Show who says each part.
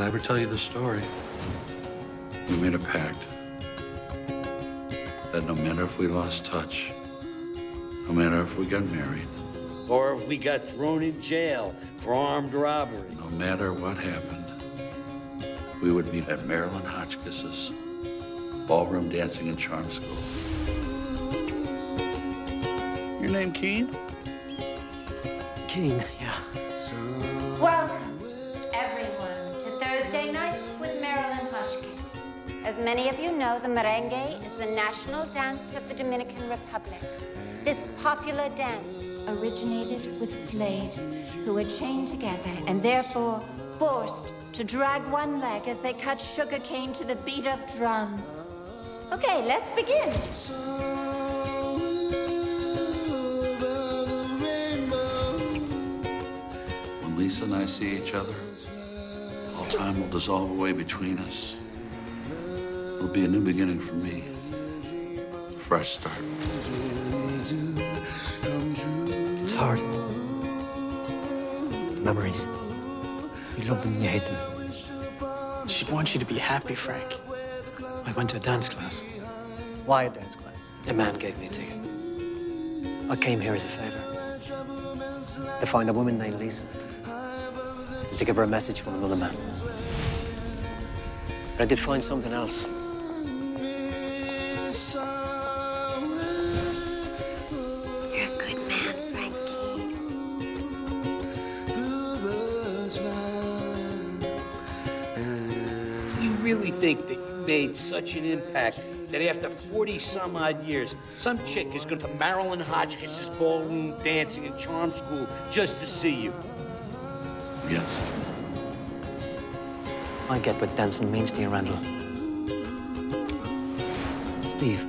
Speaker 1: Did I ever tell you the story? We made a pact that no matter if we lost touch, no matter if we got married,
Speaker 2: Or if we got thrown in jail for armed robbery.
Speaker 1: no matter what happened, we would meet at Marilyn Hotchkiss's ballroom dancing and charm school. Your name Keane?
Speaker 3: Keane, yeah.
Speaker 4: Welcome, everyone, As many of you know, the merengue is the national dance of the Dominican Republic. This popular dance originated with slaves who were chained together and therefore forced to drag one leg as they cut sugarcane to the beat of drums. Okay, let's begin.
Speaker 1: When Lisa and I see each other, all time will dissolve away between us. It'll be a new beginning for me. A fresh start.
Speaker 3: It's hard. The memories. You love them you hate them.
Speaker 5: She wants you to be happy, Frank.
Speaker 3: I went to a dance class.
Speaker 5: Why a dance class?
Speaker 3: A man gave me a ticket. I came here as a favor. To find a woman named Lisa. And to give her a message from another man. But I did find something else.
Speaker 2: Really think that you made such an impact that after 40 some odd years, some chick is going to Marilyn Hotchkiss's ballroom dancing and charm school just to see you?
Speaker 1: Yes.
Speaker 3: I get what dancing means to you, Randall. Steve,